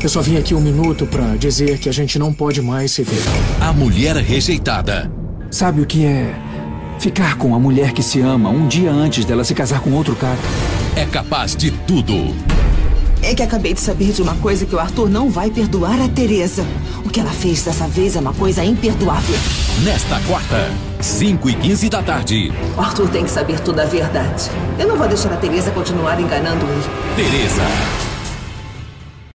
Eu só vim aqui um minuto para dizer que a gente não pode mais se ver. A mulher rejeitada. Sabe o que é ficar com a mulher que se ama um dia antes dela se casar com outro cara? É capaz de tudo. É que acabei de saber de uma coisa que o Arthur não vai perdoar a Teresa. O que ela fez dessa vez é uma coisa imperdoável. Nesta quarta, 5 e 15 da tarde. O Arthur tem que saber toda a verdade. Eu não vou deixar a Teresa continuar enganando ele. Teresa.